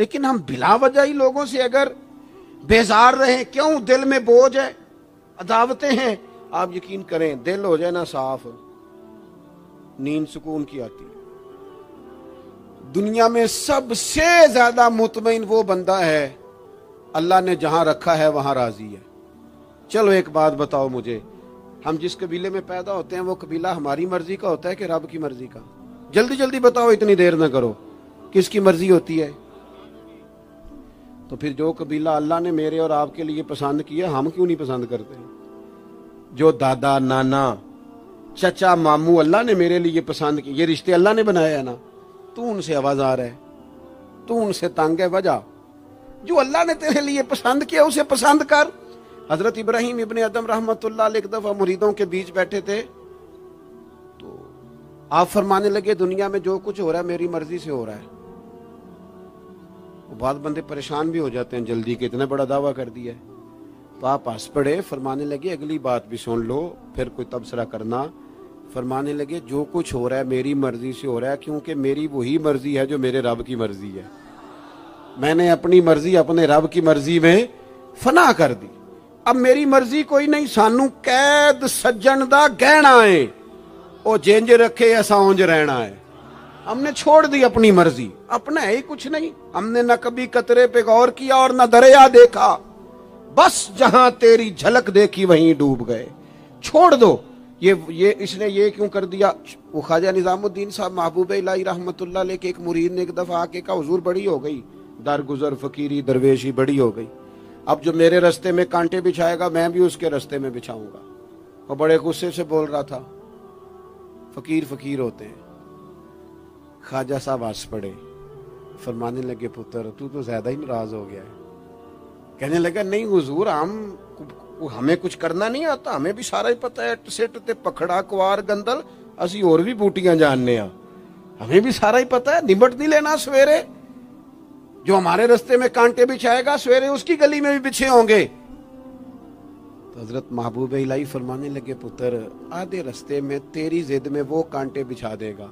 लेकिन हम बिला वजह ही लोगों से अगर बेजार रहे, क्यों दिल में बोझ है? अदावतें हैं। आप यकीन करें, दिल हो जाए ना साफ़, नींद सुकून की आती। दुनिया में सबसे ज़्यादा मुतमिन वो बंदा है, अल्लाह ने जहाँ रखा है, वहाँ राज़ी है। चलो एक बात बताओ मुझे, हम जिस कबीले में पैदा होते हैं, वो कबीला हमारी मर्ज़ी का होता है कि रब की मर्ज़ी का? जल्दी जल्दी बताओ, इतनी देर ना करो। किसकी मर्ज़ी होती है? तो फिर जो कबीला अल्लाह ने मेरे और आपके लिए पसंद किया, हम क्यों नहीं पसंद करते? जो दादा, नाना, चचा, मामू अल्लाह ने मेरे लिए पसंद किए, ये रिश्ते अल्लाह ने बनाए है ना? तू उनसे आवाज़ आ रहा है। तू उनसे तंग है, वजह। जो अल्लाह ने तेरे लिए पसंद किया, उसे पसंद कर। हज़रत इब्राहिम इबन अदम रहमत एक दफ़ा मुरीदों के बीच बैठे थे। तो आप फरमाने लगे, दुनिया में जो कुछ हो रहा है, मेरी मर्ज़ी से हो रहा है। बहुत बंदे परेशान भी हो जाते हैं, जल्दी के इतना बड़ा दावा कर दिया है। तो आप हंस पड़े, फरमाने लगे, अगली बात भी सुन लो, फिर कोई तबसरा करना। फरमाने लगे, जो कुछ हो रहा है, मेरी मर्ज़ी से हो रहा है, क्योंकि मेरी वही मर्ज़ी है जो मेरे रब की मर्ज़ी है। मैंने अपनी मर्ज़ी अपने रब की मर्ज़ी में फना कर दी। अब मेरी मर्ज़ी कोई नहीं, सानू कैद सज्जन का गहना है। वो जेंज रखे ऐसा ऊंज रहना है। हमने छोड़ दी अपनी मर्ज़ी। अपना है कुछ नहीं। हमने न कभी कतरे पे गौर किया और न दरिया देखा। बस जहाँ तेरी झलक देखी वहीं डूब गए। छोड़ दो। ये ये इसने ये क्यों कर दिया? वो ख्वाजा निजामुद्दीन साहब महबूब इलाही रहमतुल्लाह लेके एक मुरीद ने एक दफ़ा आके कहा, हुजूर, बड़ी हो गई। दर गुजर फकीरी, दरवेशी, बड़ी हो गई। अब जो मेरे रास्ते में कांटे बिछाएगा, मैं भी उसके रास्ते में बिछाऊँगा। और बड़े गुस्से से बोल रहा था, फकीर फकीर होते हैं। ख्वाजा साहब हंस पड़े। फरमाने लगे, पुत्र, तू तो ज़्यादा ही नाराज़ हो गया है। कहने लगा, नहीं हुजूर हम हमें कुछ करना नहीं आता। हमें भी सारा ही पता है सिट ते पखड़ा कुआर गंदल, असि और भी बूटियाँ जानने आ हमें भी सारा ही पता है, निबट नहीं लेना सवेरे। जो हमारे रास्ते में कांटे बिछाएगा, सवेरे उसकी गली में भी बिछे होंगे। तो हज़रत महबूब इलाई फरमाने लगे, पुत्र, आधे रास्ते में तेरी जिद में वो कांटे बिछा देगा।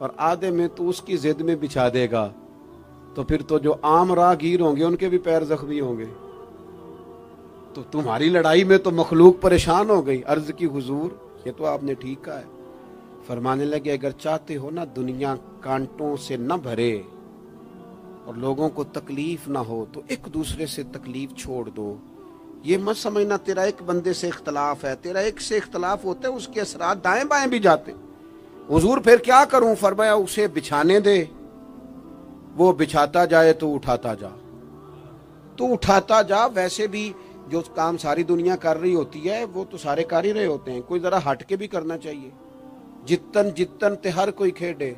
और आधे में तो उसकी जिद में बिछा देगा तो फिर तो जो आम राहगीर होंगे, उनके भी पैर जख्मी होंगे। तो तुम्हारी लड़ाई में तो मखलूक परेशान हो गई, अर्ज़ की हुजूर, ये तो आपने ठीक कहा है। फरमाने लगे, अगर चाहते हो ना, दुनिया कांटों से न भरे और लोगों को तकलीफ़ ना हो तो एक दूसरे से तकलीफ़ छोड़ दो। ये मत समझना, तेरा एक बंदे से इख्तलाफ है, तेरा एक से इख्तलाफ होता है, उसके असरा दाएँ बाएँ भी जाते। हुजूर फिर क्या करूँ? फरमाया, उसे बिछाने दे। वो बिछाता जाए तो उठाता जा। तो उठाता जा, वैसे भी जो काम सारी दुनिया कर रही होती है, वो तो सारे कर ही रहे होते हैं। कोई जरा हट के भी करना चाहिए। जितन जितन ते हर कोई खेडे।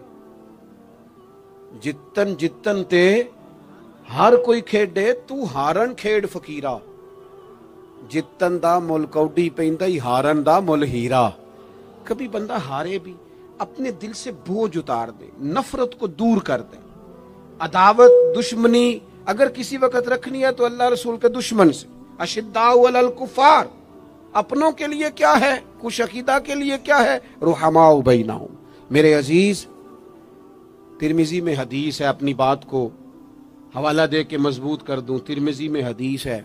जितन जितन ते हर कोई खेडे, तू हारन खेड फकीरा। जितन दा मुल कौडी पैंदा ही हारन दा मुल हीरा। कभी बंदा हारे भी। अपने दिल से बोझ उतार दे, नफरत को दूर कर दे। अदावत, दुश्मनी, अगर किसी वक्त रखनी है तो अल्लाह रसूल के दुश्मन से। अशिद्दाउल कुफार, अपनों के लिए क्या है? कुछ अकीदा के लिए क्या है? रुहमाउ बैना मेरे अज़ीज़, तिरमिजी में हदीस है, अपनी बात को हवाला दे के मज़बूत कर दूँ। तिरमिजी में हदीस है,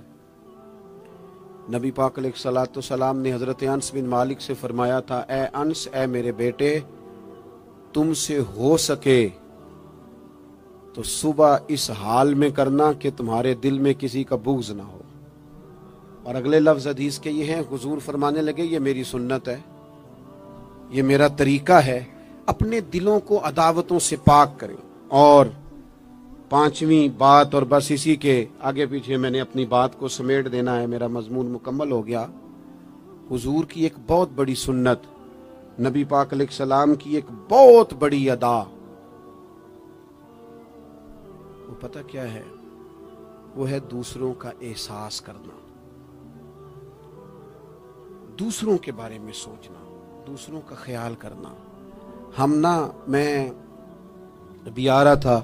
नबी पाक सलाम ने हज़रत अंस बिन मालिक से फरमाया था, ए ए मेरे बेटे तुमसे हो सके तो सुबह इस हाल में करना कि तुम्हारे दिल में किसी का बुग्ज ना हो। और अगले लफ्ज हदीस के ये हैं, हुजूर फरमाने लगे, ये मेरी सुन्नत है, ये मेरा तरीका है, अपने दिलों को अदावतों से पाक करें। और पांचवी बात, और बस इसी के आगे पीछे मैंने अपनी बात को समेट देना है, मेरा मजमून मुकम्मल हो गया। हुजूर की एक बहुत बड़ी सुन्नत नबी पाक सलाम की एक बहुत बड़ी अदा। वो पता क्या है? वो है दूसरों का एहसास करना। दूसरों के बारे में सोचना, दूसरों का ख्याल करना। हम ना, मैं अभी आ रहा था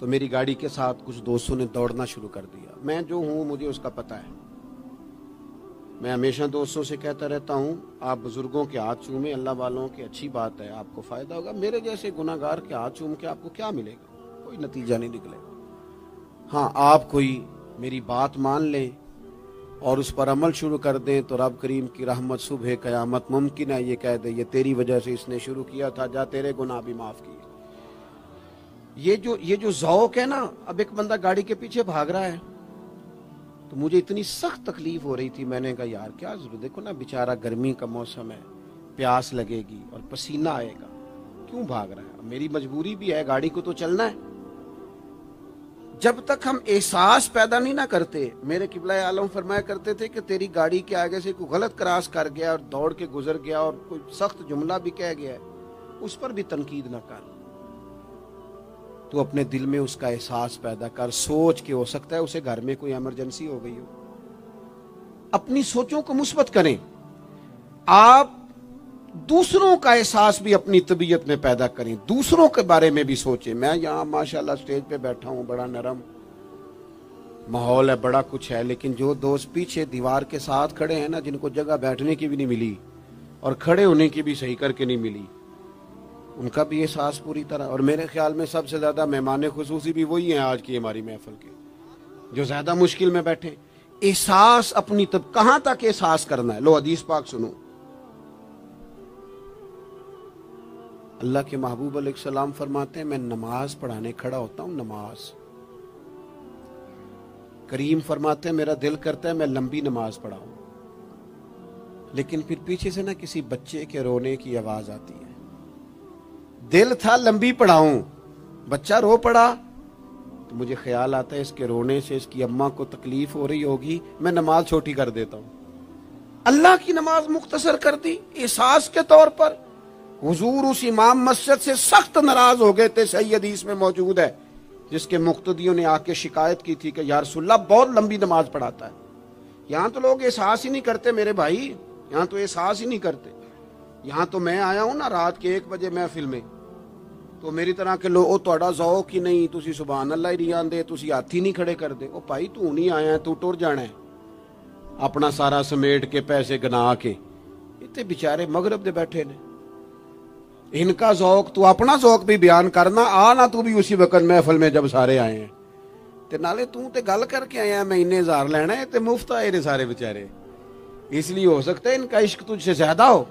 तो मेरी गाड़ी के साथ कुछ दोस्तों ने दौड़ना शुरू कर दिया। मैं जो हूँ, मुझे उसका पता है। मैं हमेशा दोस्तों से कहता रहता हूँ, आप बुज़ुर्गों के हाथ चूमे अल्लाह वालों की अच्छी बात है, आपको फ़ायदा होगा। मेरे जैसे गुनागार के हाथ चूम के आपको क्या मिलेगा? कोई नतीजा नहीं निकलेगा हाँ आप कोई मेरी बात मान लें और उस पर अमल शुरू कर दें तो रब करीम की रहमत सुबह कयामत मुमकिन है, ये कह दे, ये तेरी वजह से इसने शुरू किया था, जा तेरे गुनाह भी माफ़ किए। ये जो ये जो जौक है ना, अब एक बंदा गाड़ी के पीछे भाग रहा है तो मुझे इतनी सख्त तकलीफ़ हो रही थी। मैंने कहा, यार, क्या ज़रूरत देखो ना, बेचारा गर्मी का मौसम है, प्यास लगेगी और पसीना आएगा। क्यों भाग रहा है? मेरी मजबूरी भी है, गाड़ी को तो चलना है। जब तक हम एहसास पैदा नहीं ना करते, मेरे किबला आलम फरमाया करते थे कि तेरी गाड़ी के आगे से कोई गलत क्रॉस कर गया और दौड़ के गुजर गया और कोई सख्त जुमला भी कह गया है, उस पर भी तनकीद ना कर। तो अपने दिल में उसका एहसास पैदा कर, सोच के हो सकता है उसे घर में कोई इमरजेंसी हो गई हो। अपनी सोचों को मुस्बत करें। आप दूसरों का एहसास भी अपनी तबीयत में पैदा करें। दूसरों के बारे में भी सोचें। मैं यहाँ माशाल्लाह स्टेज पे बैठा हूँ, बड़ा नरम माहौल है, बड़ा कुछ है, लेकिन जो दोस्त पीछे दीवार के साथ खड़े हैं ना, जिनको जगह बैठने की भी नहीं मिली और खड़े होने की भी सही करके नहीं मिली उनका भी एहसास पूरी तरह, और मेरे ख्याल में सबसे ज़्यादा मेहमान खसूसी भी वही हैं आज की हमारी महफल के, जो ज़्यादा मुश्किल में बैठे। एहसास अपनी तब कहाँ तक एहसास करना है? लो, हदीस पाक सुनो। अल्लाह के महबूब सलाम फरमाते हैं, मैं नमाज़ पढ़ाने खड़ा होता हूँ, नमाज़। करीम फरमाते हैं, मेरा दिल करता है, मैं लंबी नमाज़ पढ़ाऊं। लेकिन फिर पीछे से ना किसी बच्चे के रोने की आवाज़ आती है। दिल था लंबी पढ़ाऊं। बच्चा रो पड़ा। तो मुझे ख्याल आता है इसके रोने से इसकी अम्मा को तकलीफ़ हो रही होगी। मैं नमाज़ छोटी कर देता हूँ। अल्लाह की नमाज़ मुख्तसर कर दी एहसास के तौर पर। हुजूर उस इमाम मस्जिद से सख्त नाराज़ हो गए थे। सही हदीस में मौजूद है, जिसके मुख्तदियों ने आके शिकायत की थी कि यारसुल्ला बहुत लंबी नमाज़ पढ़ाता है। यहाँ तो लोग एहसास ही नहीं करते मेरे भाई। यहाँ तो एहसास ही नहीं करते। यहाँ तो मैं आया हूँ ना रात के एक बजे महफिल में। तो मेरी तरह के लोग थोड़ा जौक ही नहीं तुम सुबह अल्लाह ही नहीं आते तुम हाथ ही नहीं खड़े करते ओ भाई तू नहीं आया तू टुर जाना है अपना सारा समेट के पैसे गना के इतने बेचारे मगरब दे बैठे ने इनका जौक तू अपना जौक भी बयान करना आ ना तू भी उसी वक्त महफल में जब सारे आए हैं ते नाले तू ते गल करके आया मैं इन्ने हज़ार लेना है ते मुफ़्त आए ने सारे बेचारे इसलिए हो सकता है इनका इश्क तुझसे ज़्यादा हो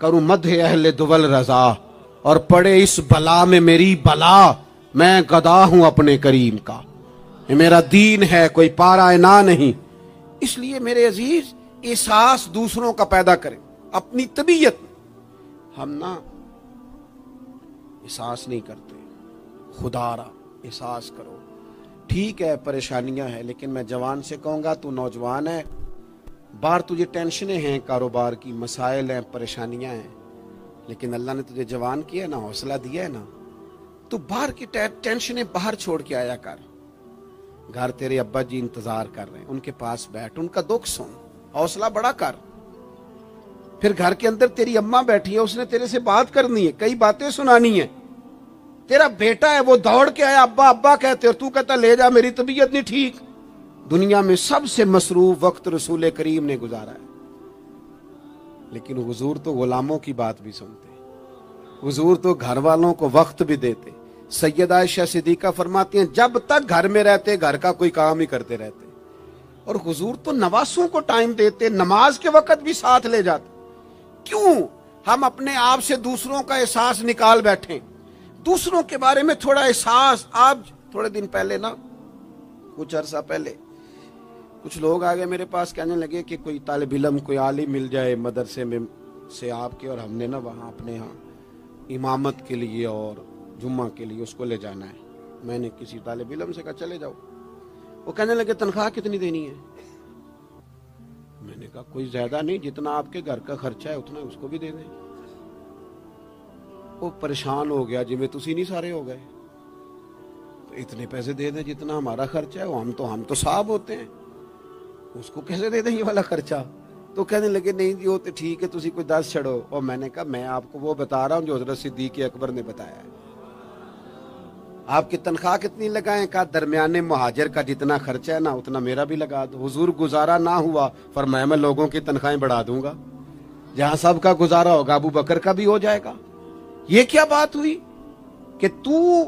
करूँ मध्य अहले दुबल रजा और पड़े इस बला में मेरी बला, मैं गदा हूँ अपने करीम का। ये मेरा दीन है, कोई पारा है ना नहीं। इसलिए मेरे अज़ीज़ एहसास दूसरों का पैदा करें, अपनी तबीयत। हम ना एहसास नहीं करते। खुदारा एहसास करो। ठीक है, परेशानियाँ हैं, लेकिन मैं जवान से कहूँगा, तू नौजवान है। बाहर तुझे टेंशनें हैं, कारोबार की, मसाइल हैं, परेशानियाँ हैं। लेकिन अल्लाह ने तुझे जवान किया है, ना हौसला दिया है, ना। तू बाहर की टेंशनें बाहर छोड़ के आया कर। घर तेरे अब्बा जी इंतज़ार कर रहे हैं, उनके पास बैठ, उनका दुख सुन, हौसला बड़ा कर। फिर घर के अंदर तेरी अम्मा बैठी है, उसने तेरे से बात करनी है, कई बातें सुनानी है। तेरा बेटा है, वो दौड़ के आया, अब्बा अब्बा कहते और तू कहता, ले जा, मेरी तबीयत नहीं ठीक। दुनिया में सबसे मसरूफ वक्त रसूल करीम ने गुजारा है। लेकिन हजूर तो गुलामों की बात भी सुनते हुजूर तो घर वालों को वक्त भी देते। सैयद आयशा सिद्दीका फरमाती हैं, जब तक घर में रहते, घर का कोई काम ही करते रहते। और हुजूर तो नवासों को टाइम देते, नमाज़ के वक्त भी साथ ले जाते। क्यों? हम अपने आप से दूसरों का एहसास निकाल बैठे दूसरों के बारे में थोड़ा एहसास, आप थोड़े दिन पहले ना, कुछ अरसा पहले, कुछ लोग आ गए मेरे पास कहने लगे कि कोई तालब इलम, कोई आलिम मिल जाए मदरसे में से आपके और हमने ना वहाँ अपने यहाँ इमामत के लिए और जुम्मा के लिए उसको ले जाना है। मैंने किसी तालब इलम से कहा, चले जाओ। वो कहने लगे, तनख्वाह कितनी देनी है? मैंने कहा, कोई ज़्यादा नहीं, जितना आपके घर का खर्चा है, उतना उसको भी दे दें। वो परेशान हो गया जिम्मे तुम नहीं सारे हो गए। तो इतने पैसे दे दें, जितना हमारा खर्चा है, वो हम तो हम तो साहब होते हैं। उसको कैसे दे दें ये वाला खर्चा? तो कहने लगे, नहीं जी, वो तो ठीक है तुम कोई दस छड़ो। और मैंने कहा, मैं आपको वो बता रहा हूँ जो हज़रत सिद्दीक अकबर ने बताया आपकी तनख्वाह कितनी लगाए? का दरमियाने महाजर का जितना खर्चा है ना, उतना मेरा भी लगा दो। हुजूर गुजारा ना हुआ, फरमाया, मैं मैं लोगों की तनख्वाहें बढ़ा दूँगा। जहाँ सबका गुजारा होगा, अबू बकर का भी हो जाएगा। ये क्या बात हुई? कि तू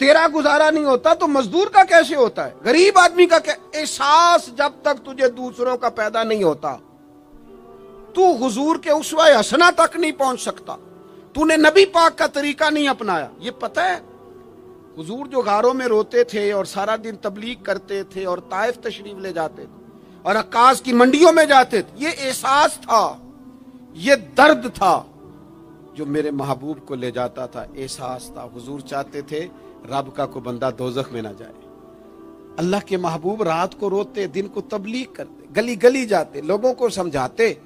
तेरा गुजारा नहीं होता तो मजदूर का कैसे होता है? गरीब आदमी का एहसास जब तक तुझे दूसरों का पैदा नहीं होता। तू हुजूर के उसवा हसना तक नहीं पहुँच सकता। तूने नबी पाक का तरीका नहीं अपनाया। ये पता है, हुजूर जो गारों में रोते थे और सारा दिन तबलीग करते थे और ताइफ तशरीफ़ ले जाते थे और अक्काश की मंडियों में जाते थे, ये एहसास था, ये दर्द था जो मेरे महबूब को ले जाता था। एहसास था, हुजूर चाहते थे रब का को बंदा दोजख में ना जाए। अल्लाह के महबूब रात को रोते, दिन को तबलीग करते गली गली जाते, लोगों को समझाते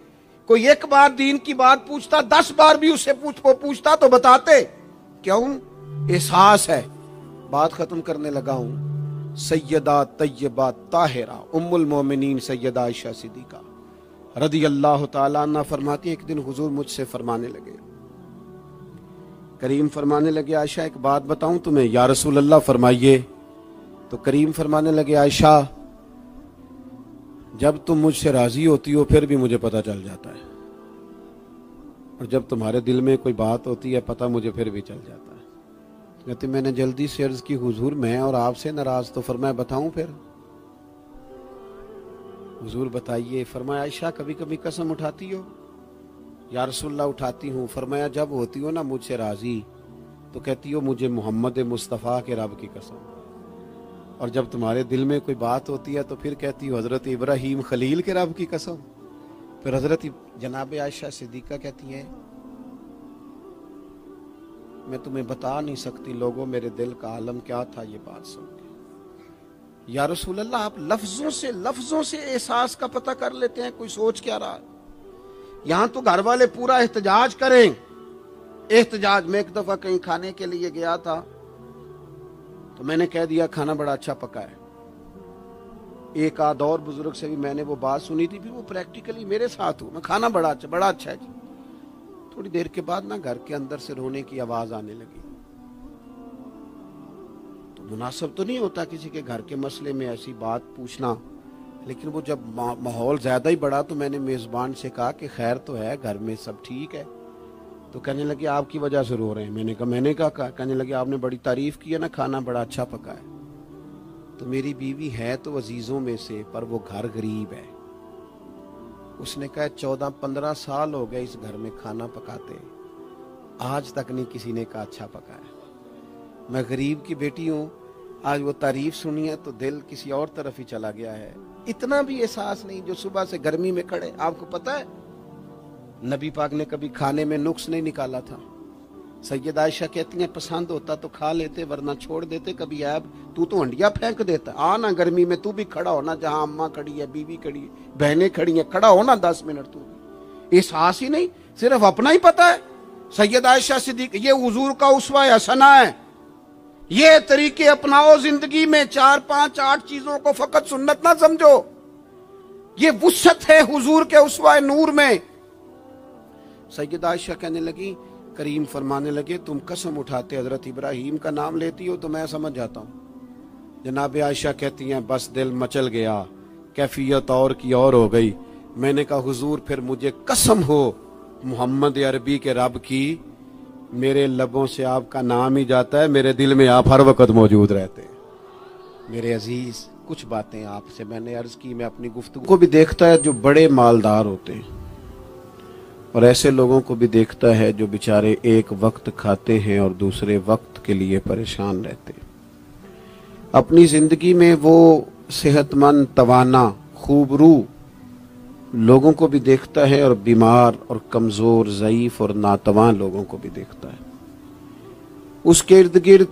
कोई एक बार दीन की बात पूछता, दस बार भी उससे पूछ, वो पूछता तो बताते, क्यों? एहसास है। बात खत्म करने लगा हूँ। सैयदा तय्यबा ताहिरा, उम्मुल मोमिनीन सैयदा आयशा सिद्दीका। रदी अल्लाह तला फरमाती, एक दिन हुजूर मुझसे फरमाने लगे। करीम फरमाने लगे, आयशा, एक बात बताऊँ तुम्हें? या रसूल अल्लाह फरमाइए। तो करीम फरमाने लगे, आयशा जब तुम मुझसे राज़ी होती हो, फिर भी मुझे पता चल जाता है। और जब तुम्हारे दिल में कोई बात होती है, पता मुझे फिर भी चल जाता है। कहते मैंने जल्दी से अर्ज़ की, हुजूर, मैं और आपसे नाराज़ तो फरमाया बताऊँ फिर? हुजूर, बताइए, फरमाया, आयशा कभी कभी कसम उठाती हो? या रसुल्ला उठाती हूँ। फरमाया, जब होती हो ना मुझसे राज़ी तो कहती हो मुझे मोहम्मद मुस्तफ़ा के रब की कसम। और जब तुम्हारे दिल में कोई बात होती है तो फिर कहती हो, हज़रत इब्राहिम खलील के रब की कसम। फिर हज़रत जनाब आयशा सिद्दीका कहती है, मैं तुम्हें बता नहीं सकती लोगों, मेरे दिल का आलम क्या था, ये बात सुन के। या रसूल अल्लाह आप लफ्जों से लफ्जों से एहसास का पता कर लेते हैं, कोई सोच क्या रहा यहाँ तो घर वाले पूरा एहतजाज करें। एहतजाज में एक दफ़ा कहीं खाने के लिए गया था तो मैंने कह दिया, खाना बड़ा अच्छा पका है। एक आध और बुज़ुर्ग से भी मैंने वो बात सुनी थी, फिर वो प्रैक्टिकली मेरे साथ हूँ मैं, खाना बड़ा अच्छा बड़ा अच्छा है जी। थोड़ी देर के बाद ना घर के अंदर से रोने की आवाज़ आने लगी। तो मुनासिब तो नहीं होता किसी के घर के मसले में ऐसी बात पूछना, लेकिन वो जब माहौल ज़्यादा ही बड़ा तो मैंने मेजबान से कहा कि, खैर तो है, घर में सब ठीक है। तो कहने लगे, आपकी वजह से रो रहे हैं। मैंने कहा मैंने कहा कहा? कहने लगे, आपने बड़ी तारीफ़ की है ना, खाना बड़ा अच्छा पका है। तो मेरी बीवी है तो अजीजों में से, पर वो घर गरीब है। उसने कहा, चौदह, पंद्रह साल हो गए इस घर में खाना पकाते। आज तक नहीं किसी ने कहा अच्छा पका है। मैं गरीब की बेटी हूँ। आज वो तारीफ़ सुनी है तो दिल किसी और तरफ़ ही चला गया है। इतना भी एहसास नहीं जो सुबह से गर्मी में खड़े आपको पता है नबी पाक ने कभी खाने में नुक्स नहीं निकाला था। सैयद आयशा कहती हैं, पसंद होता तो खा लेते, वरना छोड़ देते, कभी ऐब, तू तो हंडिया फेंक देता। आ ना गर्मी में, तू भी खड़ा होना जहाँ अम्मा खड़ी है, बीवी खड़ी है, बहनें खड़ी है, खड़ा होना दस मिनट तू एहसास ही नहीं, सिर्फ़ अपना ही पता है। सैयद आयशा सिद्दीक, ये हजूर का उसवा हसना है। ये तरीके अपनाओ ज़िंदगी में, चार, पाँच, आठ चीज़ों को फकत सुन्नत ना समझो। ये वसत है हुजूर के उसवा नूर में। सैयद आयशा कहने लगी, करीम फरमाने लगे, तुम कसम उठाते हज़रत इब्राहिम का नाम लेती हो तो मैं समझ जाता हूँ। जनाब आयशा कहती हैं, बस दिल मचल गया, कैफियत और की और हो गई। मैंने कहा, हुजूर, फिर मुझे कसम हो, मोहम्मद अरबी के रब की, मेरे लबों से आपका नाम ही जाता है, मेरे दिल में आप हर वक्त मौजूद रहते हैं। मेरे अज़ीज़, कुछ बातें आपसे मैंने अर्ज़ की, मैं अपनी गुफ्तु को भी देखता है, जो बड़े मालदार होते हैं। और ऐसे लोगों को भी देखता है जो बेचारे एक वक्त खाते हैं और दूसरे वक्त के लिए परेशान रहते हैं। अपनी ज़िंदगी में वो सेहतमंद, तवाना, खूबरू लोगों को भी देखता है और बीमार और कमज़ोर, ज़यीफ़ और नातवान लोगों को भी देखता है। उसके इर्द गिर्द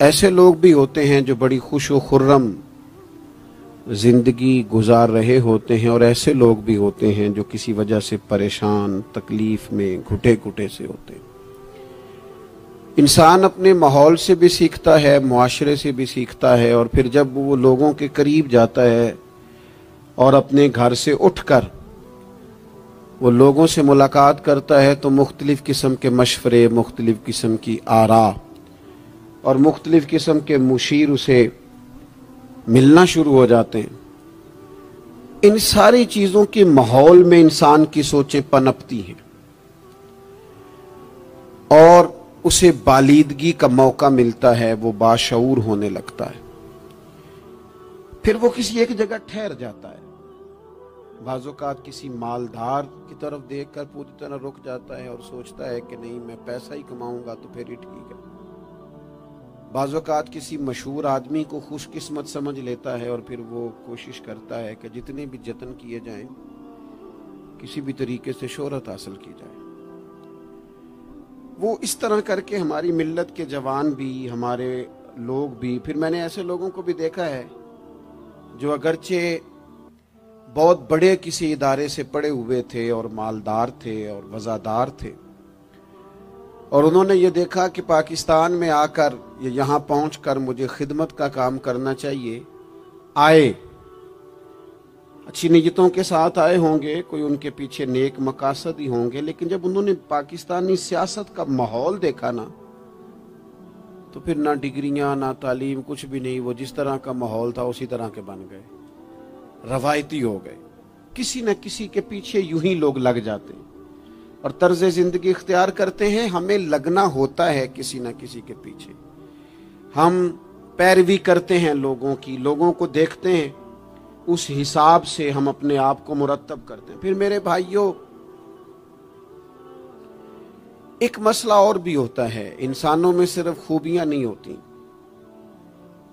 ऐसे लोग भी होते हैं जो बड़ी खुश व खुर्रम ज़िंदगी गुजार रहे होते हैं और ऐसे लोग भी होते हैं जो किसी वजह से परेशान, तकलीफ़ में घुटे घुटे से होते हैं। इंसान अपने माहौल से भी सीखता है, मुआशरे से भी सीखता है और फिर जब वो लोगों के करीब जाता है और अपने घर से उठकर वो लोगों से मुलाकात करता है तो मुख्तलिफ़ किस्म के मशवरे, मुख्तलिफ़ किस्म की आरा और मुख्तलिफ़ किस्म के मुशीर उसे मिलना शुरू हो जाते हैं। इन सारी चीज़ों के माहौल में इंसान की सोचें पनपती हैं और उसे बालीदगी का मौका मिलता है, वो बाशूर होने लगता है। फिर वो किसी एक जगह ठहर जाता है। बाज़ात किसी मालदार की तरफ़ देखकर पूरी तरह रुक जाता है और सोचता है कि नहीं, मैं पैसा ही कमाऊँगा तो फिर ठीक है। बाज़ात किसी मशहूर आदमी को खुशकस्मत समझ लेता है और फिर वो कोशिश करता है कि जितने भी जतन किए जाएँ, किसी भी तरीके से शोहरत हासिल की जाए। वो इस तरह करके हमारी मिल्लत के जवान भी, हमारे लोग भी, फिर मैंने ऐसे लोगों को भी देखा है, जो अगरचे बहुत बड़े किसी इदारे से पड़े हुए थे और मालदार थे और वज़ादार थे। और उन्होंने ये देखा कि पाकिस्तान में आकर यहाँ पहुँच कर मुझे खिदमत का काम करना चाहिए। आए। अच्छी नीयतों के साथ आए होंगे, कोई उनके पीछे नेक मकासद ही होंगे, लेकिन जब उन्होंने पाकिस्तानी सियासत का माहौल देखा ना तो फिर ना डिग्रियाँ, ना तालीम, कुछ भी नहीं, वो जिस तरह का माहौल था उसी तरह के बन गए। रवायती हो गए। किसी न किसी के पीछे यूँ ही लोग लग जाते। और तर्ज ज़िंदगी इख्तियार करते हैं, हमें लगना होता है किसी ना किसी के पीछे। हम पैरवी करते हैं लोगों की, लोगों को देखते हैं, उस हिसाब से हम अपने आप को मुरतब करते हैं। फिर मेरे भाइयों, एक मसला और भी होता है, इंसानों में सिर्फ़ खूबियाँ नहीं होती,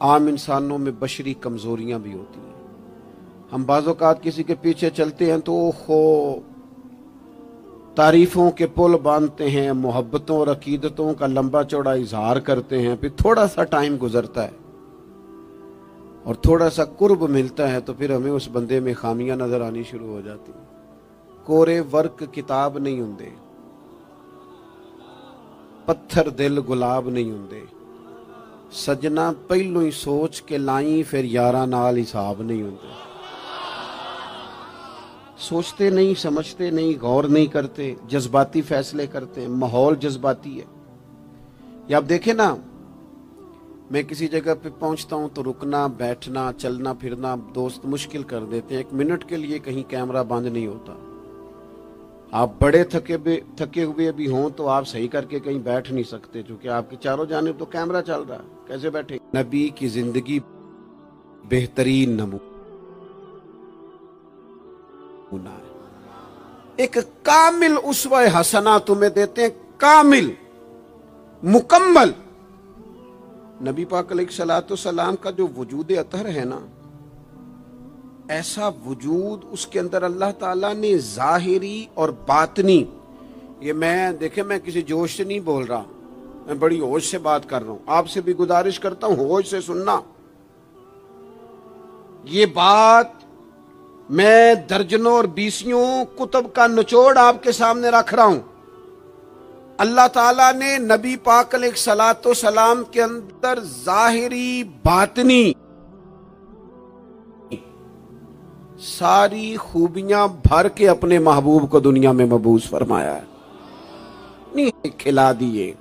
आम इंसानों में बशरी कमजोरियाँ भी होती हैं। हम बाज़ात किसी के पीछे चलते हैं तो खो तारीफों के पुल बांधते हैं, मोहब्बतों और अकीदतों का लंबा चौड़ा इजहार करते हैं, फिर थोड़ा सा टाइम गुजरता है और थोड़ा सा कुर्ब मिलता है तो फिर हमें उस बंदे में खामियाँ नज़र आनी शुरू हो जाती कोरे वर्क किताब नहीं होंगे। पत्थर दिल गुलाब नहीं होंगे। सजना पहलों ही सोच के लाई, फिर यारा नाल हिसाब नहीं होंगे। सोचते नहीं, समझते नहीं, गौर नहीं करते, जज्बाती फैसले करते हैं, माहौल जज्बाती है। या आप देखें ना, मैं किसी जगह पे पहुँचता हूँ तो रुकना, बैठना, चलना, फिरना दोस्त मुश्किल कर देते हैं। एक मिनट के लिए कहीं कैमरा बंद नहीं होता। आप बड़े थके थके हुए भी हों तो आप सही करके कहीं बैठ नहीं सकते क्योंकि आपके चारों जाने तो कैमरा चल रहा है। कैसे बैठे? नबी की ज़िंदगी बेहतरीन नमू है। एक कामिल उसवा हसना तुम्हें देते हैं, कामिल, मुकम्मल। नबी पाक सलाम का जो वजूद अतर है ना, ऐसा वजूद उसके अंदर अल्लाह ताला ने जाहिरी और बातनी। ये मैं, देखे, मैं किसी जोश से नहीं बोल रहा, मैं बड़ी होश से बात कर रहा हूँ। आपसे भी गुजारिश करता हूँ, होश से सुनना। ये बात मैं दर्जनों और बीसियों कुतब का निचोड़ आपके सामने रख रहा हूँ। अल्लाह ताला ने नबी पाक सलातो सलाम के अंदर जाहिरी बातनी, सारी खूबियाँ भर के अपने महबूब को दुनिया में मबूस फरमाया नहीं खिला दिए।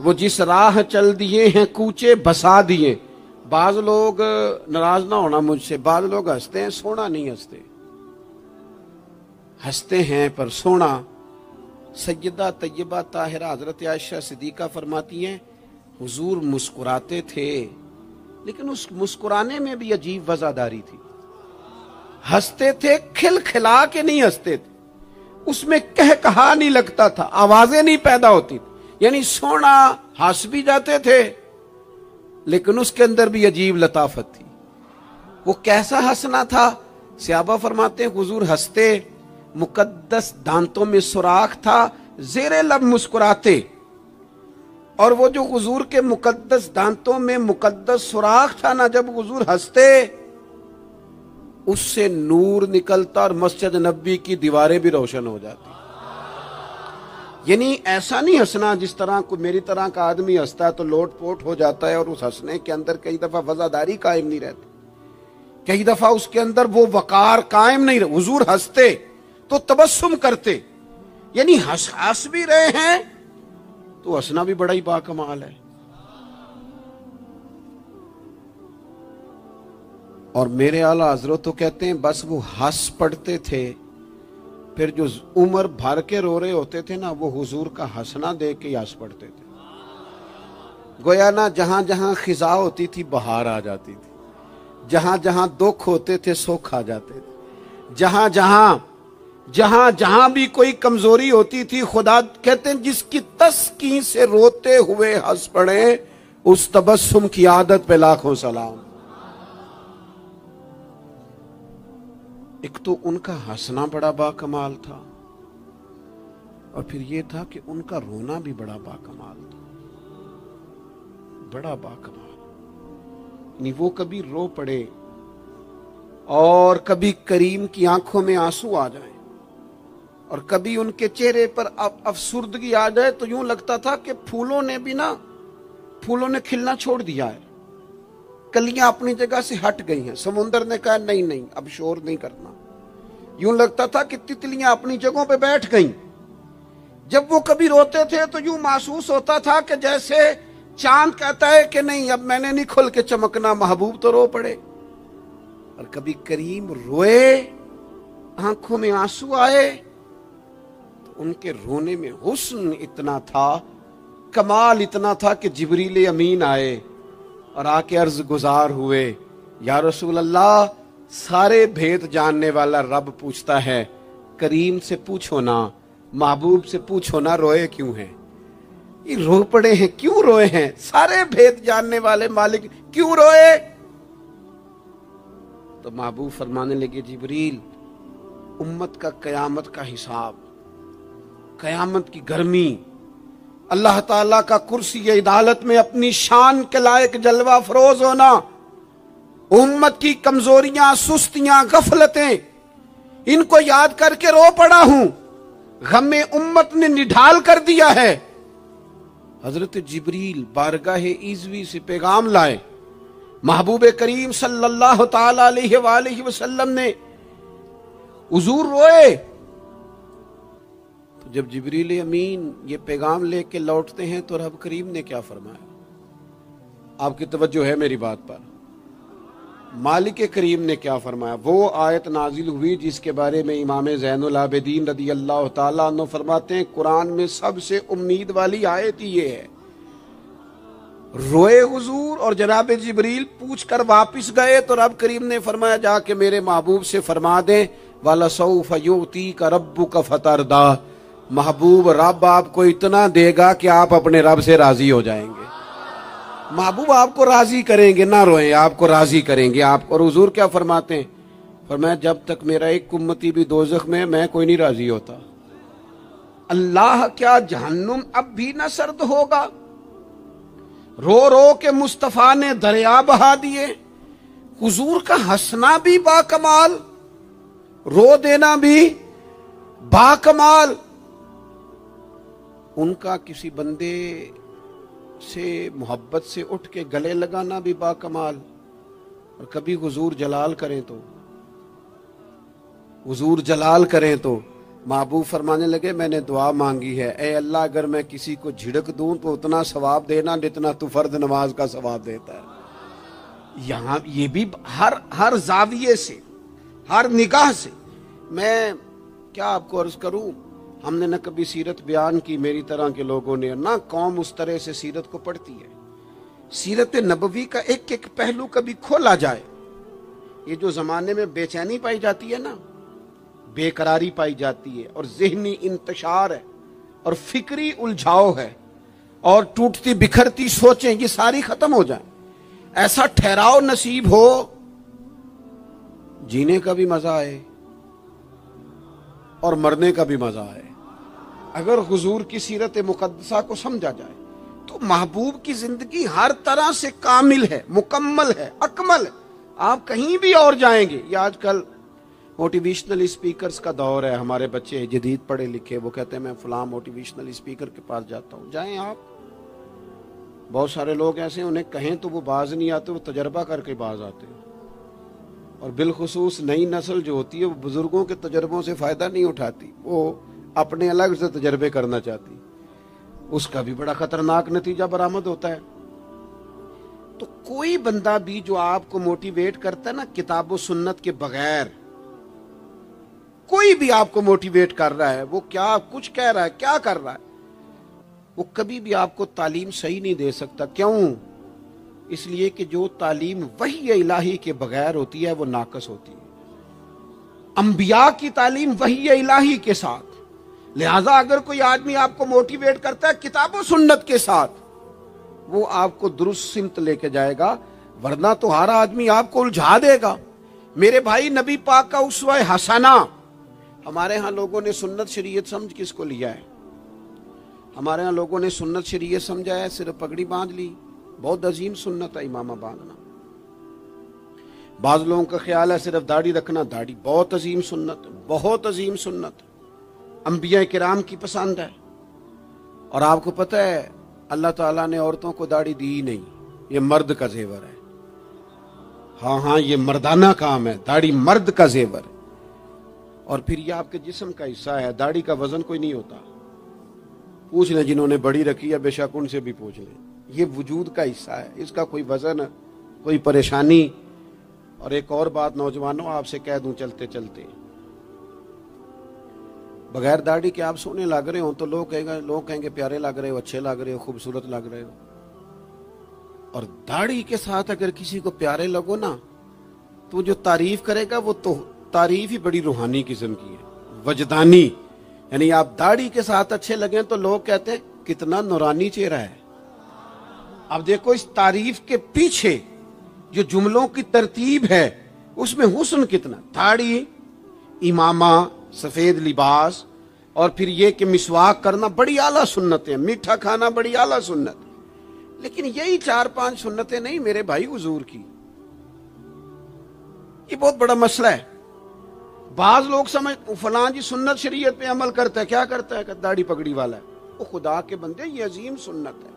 वो जिस राह चल दिए हैं, कूचे बसा दिए। बाज लोग नाराज़ ना होना मुझसे। बाज लोग हँसते हैं, सोना नहीं हँसते। हँसते हैं, पर सोना सैदा तय्यबा ताहिरा हज़रत आयशा सिद्दीका फरमाती हैं, हुजूर मुस्कुराते थे। लेकिन उस मुस्कुराने में भी अजीब वजादारी थी। हँसते थे खिल खिला के नहीं हँसते थे। उसमें कह कहा नहीं लगता था, आवाज़ें नहीं पैदा होती थी। यानी सोना हंस भी जाते थे लेकिन उसके अंदर भी अजीब लताफत थी। वो कैसा हंसना था? सियाबा फरमाते, हुजूर हँसते, मुकद्दस दांतों में सुराख था, जेरे लब मुस्कुराते। और वो जो हुजूर के मुकद्दस दांतों में मुकद्दस सुराख था ना, जब हुजूर हँसते, उससे नूर निकलता और मस्जिद नबी की दीवारें भी रोशन हो जाती। यानी ऐसा नहीं हंसना जिस तरह को मेरी तरह का आदमी हंसता है तो लोट पोट हो जाता है और उस हंसने के अंदर कई दफ़ा वजादारी कायम नहीं रहती। कई दफ़ा उसके अंदर वो वकार कायम नहीं रहे, हुजूर हँसते तो तबस्सुम करते। यानी हंस हंस भी रहे हैं तो हंसना भी बड़ा ही बाकमाल है। और मेरे आला हज़रत तो कहते हैं, बस वो हंस पड़ते थे फिर जो उम्र भर के रो रहे होते थे ना, वो हुजूर का हंसना देख के हंस पड़ते थे। गोया ना जहाँ जहाँ खिजा होती थी, बहार आ जाती थी। जहाँ जहाँ दुख होते थे, सुख आ जाते थे। जहाँ जहाँ जहाँ जहाँ भी कोई कमज़ोरी होती थी, खुदा कहते हैं, जिसकी तस्की से रोते हुए हंस पड़े, उस तबस्सुम की आदत पे लाखों सलाम। एक तो उनका हंसना बड़ा बाकमाल था, और फिर यह था कि उनका रोना भी बड़ा बाकमाल था। बड़ा बाकमाल। नहीं वो कभी रो पड़े, और कभी करीम की आँखों में आँसू आ जाए, और कभी उनके चेहरे पर अफसुर्दगी आ जाए तो यूँ लगता था कि फूलों ने भी ना, फूलों ने खिलना छोड़ दिया है। कलियाँ अपनी जगह से हट गई हैं। समुन्द्र ने कहा, नहीं नहीं, अब शोर नहीं करना। यूँ लगता था कि तितलियाँ अपनी जगहों पे बैठ गईं। जब वो कभी रोते थे तो यूँ महसूस होता था कि जैसे चाँद कहता है कि नहीं, अब मैंने नहीं खुल के चमकना, महबूब तो रो पड़े। और कभी करीम रोए, आँखों में आँसू आए तो उनके रोने में हुस्न इतना था, कमाल इतना था कि जिबरील अमीन आए। और आके अर्ज़ गुजार हुए, या रसूल अल्लाह सारे भेद जानने वाला रब पूछता है, करीम से पूछो ना, महबूब से पूछो ना, रोए क्यों हैं? ये रो पड़े हैं, क्यों रोए हैं? सारे भेद जानने वाले मालिक क्यों रोए? तो महबूब फरमाने लगे, जिबरील, उम्मत का कयामत का हिसाब, कयामत की गर्मी अल्लाह ताला का कुर्सी अदालत में अपनी शान के लायक जलवा फरोज होना, उम्मत की कमजोरियाँ, सुस्तियाँ, गफलतें, इनको याद करके रो पड़ा हूँ। गम उम्मत ने निढाल कर दिया है। हज़रत जिबरील बारगाह ईजवी से पैगाम लाए। महबूब करीम सल्लल्लाहु अलैहि वसल्लम ने, हुजूर रोए जब जबरील अमीन ये पैगाम लेके लौटते हैं तो रब करीम ने क्या फरमाया? आपकी तवज्जो है मेरी बात पर। मालिक करीम ने क्या फरमाया? वो आयत नाजिल हुई जिसके बारे में इमाम जैनुल आबिदीन रदी अल्लाह तु फरमाते हैं, कुरान में सबसे उम्मीद वाली आयत ये है। रोए हुजूर और जनाब जबरील पूछ कर वापिस गए तो रब करीम ने फरमाया, जाके मेरे महबूब से फरमा दें, वाला सऊफ योती का रब्बू का फतरदा। महबूब, रब आपको इतना देगा कि आप अपने रब से राज़ी हो जाएँगे। महबूब आपको राज़ी करेंगे, ना रोए, आपको राज़ी करेंगे। आप, और हजूर क्या फरमाते हैं? फरमाया, जब तक मेरा एक उम्मती भी दोजख में मैं कोई नहीं राज़ी होता। अल्लाह क्या जहन्नुम अब भी ना सर्द होगा? रो रो के मुस्तफ़ा ने दरिया बहा दिए। हुजूर का हंसना भी बाकमाल, रो देना भी बाकमाल। उनका किसी बंदे से मोहब्बत से उठ के गले लगाना भी बाकमाल। और कभी हुजूर जलाल करें तो हुजूर जलाल करें तो महबूब फरमाने लगे, मैंने दुआ मांगी है। ए अल्लाह, अगर मैं किसी को झिड़क दूँ तो उतना सवाब देना, जितना तू फर्द नमाज़ का सवाब देता है। यहाँ ये भी हर हर जाविये से, हर निगाह से मैं क्या आपको अर्ज़ करूँ? हमने न कभी सीरत बयान की मेरी तरह के लोगों ने, ना कौम उस तरह से सीरत को पढ़ती है। सीरत नबवी का एक एक पहलू कभी खोला जाए, ये जो जमाने में बेचैनी पाई जाती है ना, बेकरारी पाई जाती है और जहनी इंतशार है और फिक्री उलझाव है और टूटती बिखरती सोचें, ये सारी खत्म हो जाए। ऐसा ठहराव नसीब हो, जीने का भी मज़ा आए और मरने का भी मज़ा आए। अगर हुजूर की सीरत मुकदसा को समझा जाए तो महबूब की ज़िंदगी हर तरह से कामिल है, मुकम्मल है, अकमल है। आप कहीं भी और जाएँगे, ये आजकल मोटिवेशनल स्पीकर्स का दौर है, हमारे बच्चे जदीद पढ़े लिखे, वो कहते हैं, मैं फलाम मोटिवेशनल स्पीकर के पास जाता हूँ। जाएँ आप। बहुत सारे लोग ऐसे उन्हें कहें तो वो बाज नहीं आते, वो तजर्बा करके बाज आते हैं। और बिलखसूस नई नस्ल जो होती है, वो बुज़ुर्गों के तजर्बों से फ़ायदा नहीं उठाती। वो अपने अलग से तजर्बे करना चाहती। उसका भी बड़ा खतरनाक नतीजा बरामद होता है। तो कोई बंदा भी जो आपको मोटिवेट करता है ना किताब सुन्नत के बगैर, कोई भी आपको मोटिवेट कर रहा है, वो क्या कुछ कह रहा है, क्या कर रहा है, वो कभी भी आपको तालीम सही नहीं दे सकता। क्यों? इसलिए कि जो तालीम वही इलाही के बगैर होती है, वो नाकस होती है। अंबिया की तालीम वही इलाही के साथ। लिहाजा अगर कोई आदमी आपको मोटिवेट करता है किताबों सुन्नत के साथ, वो आपको दुरुस्त सिमत लेके जाएगा, वरना तो हर आदमी आपको उलझा देगा। मेरे भाई नबी पाक का उसवा हसाना, हमारे यहाँ लोगों ने सुन्नत शरीयत समझ किसको लिया है? हमारे यहाँ लोगों ने सुन्नत शरीयत समझा है, सिर्फ़ पगड़ी बाँध ली। बहुत अजीम सुन्नत है इमामा बांधना। बाज लोगों का ख्याल है सिर्फ़ दाढ़ी रखना दाढ़ी, बहुत अजीम सुन्नत, बहुत अजीम सुन्नत। अंबिया किराम की पसंद है। और आपको पता है, अल्लाह ताला ने औरतों को दाढ़ी दी ही नहीं। ये मर्द का जेवर है। हाँ हाँ ये मर्दाना काम है। दाढ़ी मर्द का जेवर और फिर ये आपके जिस्म का हिस्सा है। दाढ़ी का वज़न कोई नहीं होता। पूछ लें जिन्होंने बड़ी रखी है, बेशक उनसे भी पूछ लें। ये वजूद का हिस्सा है। इसका कोई वज़न, कोई परेशानी। और एक और बात, नौजवानों, आपसे कह दूँ चलते चलते बगैर दाढ़ी के आप सोने लग रहे हो तो लोग कहेंगे लोग कहेंगे, प्यारे लग रहे हो, अच्छे लग रहे हो, खूबसूरत लग रहे हो। और दाढ़ी के साथ अगर किसी को प्यारे लगो ना तो जो तारीफ़ करेगा, वो तो तारीफ़ ही बड़ी रूहानी किस्म की है। वजदानी। यानी आप दाढ़ी के साथ अच्छे लगे तो लोग कहते हैं, कितना नौरानी चेहरा है। अब देखो, इस तारीफ़ के पीछे जो जुमलों की तरतीब है, उसमें हुसन कितना। दाढ़ी, इमामा सफ़ेद लिबास, और फिर ये कि मिसवाक करना बड़ी आला सुन्नत है, मीठा खाना बड़ी आला सुन्नत। लेकिन यही चार पाँच सुन्नतें नहीं मेरे भाई हजूर की। ये बहुत बड़ा मसला है। बाज लोग समझ फलां जी सुन्नत शरीयत पे अमल करता है, क्या करता है? दाढ़ी पगड़ी वाला है। वो खुदा के बंदे, ये अजीम सुन्नत है।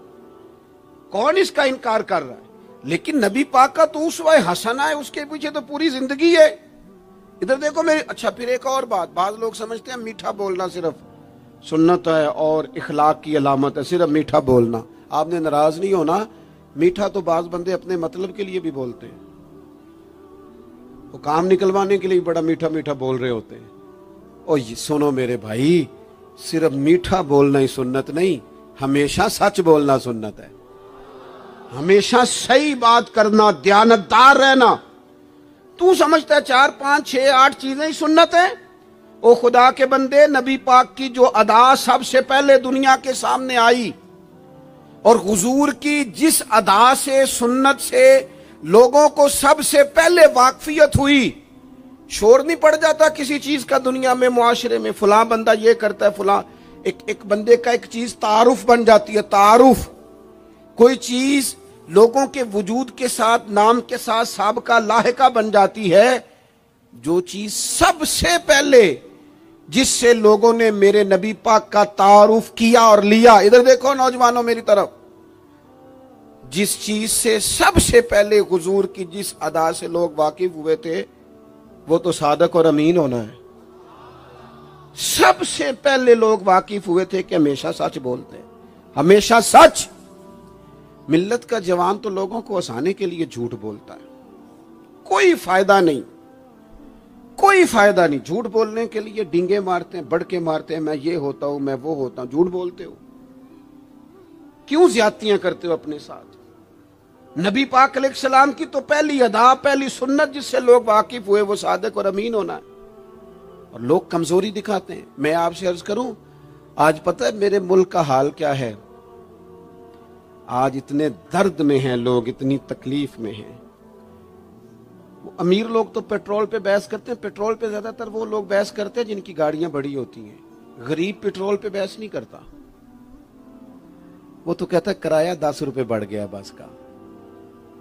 कौन इसका इनकार कर रहा है? लेकिन नबी पाक का तो उस हसना है, उसके पीछे तो पूरी ज़िंदगी है। इधर देखो मेरी अच्छा फिर एक और बात। बाज लोग समझते हैं मीठा बोलना सिर्फ़ सुन्नत है और इखलाक की अलामत है, सिर्फ़ मीठा बोलना। आपने नाराज़ नहीं होना, मीठा तो बाज बंदे अपने मतलब के लिए भी बोलते हैं। वो काम निकलवाने के लिए बड़ा मीठा मीठा बोल रहे होते हैं। ओ सुनो मेरे भाई, सिर्फ़ मीठा बोलना ही सुन्नत नहीं, हमेशा सच बोलना सुन्नत है। हमेशा सही बात करना, ध्यानदार रहना। तू समझता है चार, पाँच, छह, आठ चीज़ें ही सुन्नत है। ओ खुदा के बंदे, नबी पाक की जो अदा सबसे पहले दुनिया के सामने आई और हुजूर की जिस अदा से, सुन्नत से लोगों को सबसे पहले वाकफियत हुई, शोर नहीं पड़ जाता किसी चीज़ का दुनिया में, मुआशरे में, फुला बंदा ये करता है, फुला, एक एक बंदे का एक चीज़ तारुफ बन जाती है, तारुफ। कोई चीज़ लोगों के वजूद के साथ, नाम के साथ सबका लाहका बन जाती है। जो चीज़ सबसे पहले जिससे लोगों ने मेरे नबी पाक का तारुफ किया और लिया, इधर देखो नौजवानों मेरी तरफ़, जिस चीज़ से सबसे पहले हुजूर की जिस अदा से लोग वाकिफ हुए थे, वो तो सादक और अमीन होना है। सबसे पहले लोग वाकिफ हुए थे कि हमेशा सच बोलते हैं। हमेशा सच मिल्लत का जवान तो लोगों को हंसाने के लिए झूठ बोलता है। कोई फ़ायदा नहीं। कोई फ़ायदा नहीं। झूठ बोलने के लिए डिंगे मारते हैं, बड़के मारते हैं, मैं ये होता हूँ, मैं वो होता हूँ। झूठ बोलते हो। क्यों ज्यादतियाँ करते हो अपने साथ? नबी पाक सलाम की तो पहली अदा, पहली सुन्नत जिससे लोग वाकिफ हुए, वो सादक और अमीन होना है। और लोग कमज़ोरी दिखाते हैं। मैं आपसे अर्ज़ करूँ, आज पता है मेरे मुल्क का हाल क्या है? आज इतने दर्द में हैं लोग, इतनी तकलीफ़ में हैं। अमीर लोग तो पेट्रोल पे बहस करते हैं, पेट्रोल पे ज़्यादातर वो लोग बहस करते हैं जिनकी गाड़ियाँ बड़ी होती हैं। गरीब पेट्रोल पे बहस नहीं करता। वो तो कहता है, किराया दस रुपए बढ़ गया बस का।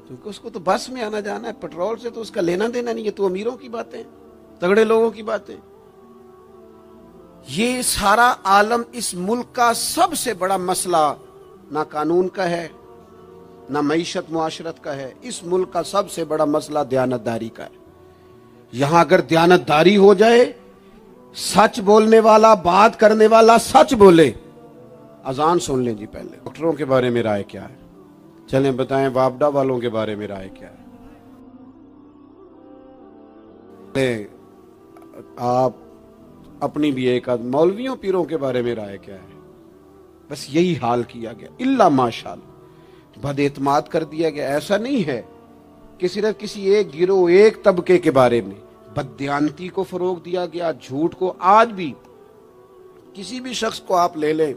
क्योंकि उसको तो बस में आना जाना है, पेट्रोल से तो उसका लेना देना नहीं है तो अमीरों की बातें, तगड़े लोगों की बातें। ये सारा आलम इस मुल्क का सबसे बड़ा मसला ना कानून का है, ना मीशत मुआशरत का है। इस मुल्क का सबसे बड़ा मसला दयानतदारी का है। यहाँ अगर दयानतदारी हो जाए, सच बोलने वाला, बात करने वाला सच बोले। अजान सुन लें जी पहले। डॉक्टरों के बारे में राय क्या है? चलें, बताएँ, वापडा वालों के बारे में राय क्या है? आप अपनी भी एक मौलवियों, पीरों के बारे में राय क्या है? बस यही हाल किया गया। इल्ला माशाल। बदएतमाद कर दिया गया। ऐसा नहीं है कि सिर्फ़ किसी एक गिरोह, एक तबके के बारे में बदयांती को फरोग दिया गया, झूठ को। आज भी किसी भी शख्स को आप ले लें,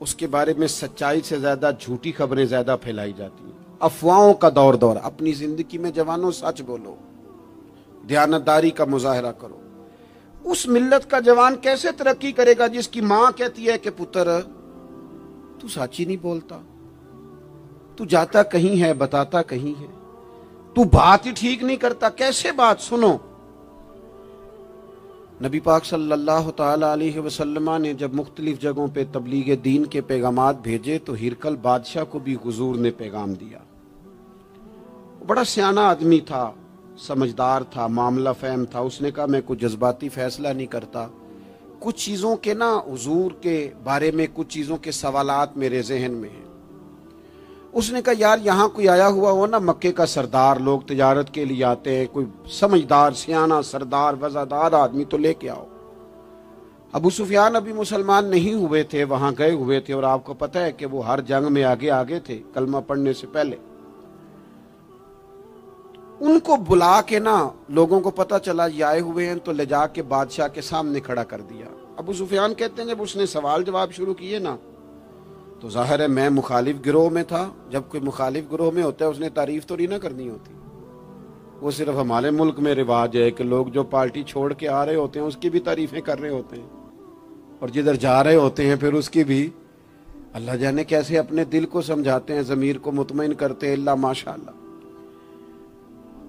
उसके बारे में सच्चाई से ज़्यादा, झूठी खबरें ज़्यादा फैलाई जाती हैं। अफवाहों का दौर दौर अपनी ज़िंदगी में जवानों, सच बोलो। दयानतदारी का मुजाहरा करो। उस मिल्लत का जवान कैसे तरक्की करेगा जिसकी माँ कहती है कि पुत्र, तू साची नहीं बोलता। तू जाता कहीं है, बताता कहीं है। तू बात ही ठीक नहीं करता, कैसे बात सुनो? नबी पाक सल्लल्लाहु अलैहि वसल्लम ने जब मुख्तलिफ़ जगहों पे तबलीग दीन के पैगाम भेजे तो हिरकल बादशाह को भी हुजूर ने पैगाम दिया। बड़ा सियाना आदमी था। समझदार था, मामला फहम था। उसने कहा, मैं कोई जज्बाती फैसला नहीं करता। कुछ चीज़ों के ना हजूर के बारे में, कुछ चीज़ों के सवालात मेरे जहन में हैं। उसने कहा, यार, यहाँ कोई आया हुआ हो ना, मक्के का सरदार, लोग तजारत के लिए आते हैं, कोई समझदार, सियाना, सरदार, वजादार आदमी तो लेके आओ। अबू सुफियान अभी मुसलमान नहीं हुए थे, वहाँ गए हुए थे, और आपको पता है कि वो हर जंग में आगे आगे थे, कलमा पढ़ने से पहले। उनको बुला के ना लोगों को पता चला, ये आए हुए हैं तो ले जाके बादशाह के सामने खड़ा कर दिया। अबू सुफियान कहते हैं जब उसने सवाल जवाब शुरू किए ना तो ज़ाहिर है मैं मुखालिफ गिरोह में था। जब कोई मुखालिफ गिरोह में होता है, उसने तारीफ़ तो नहीं ना करनी होती। वो सिर्फ़ हमारे मुल्क में रिवाज है कि लोग जो पार्टी छोड़ के आ रहे होते हैं, उसकी भी तारीफें कर रहे होते हैं। और जिधर जा रहे होते हैं, फिर उसकी भी। अल्लाह जाने कैसे अपने दिल को समझाते हैं, जमीर को मुतमिन करते हैं अल्लाह माशा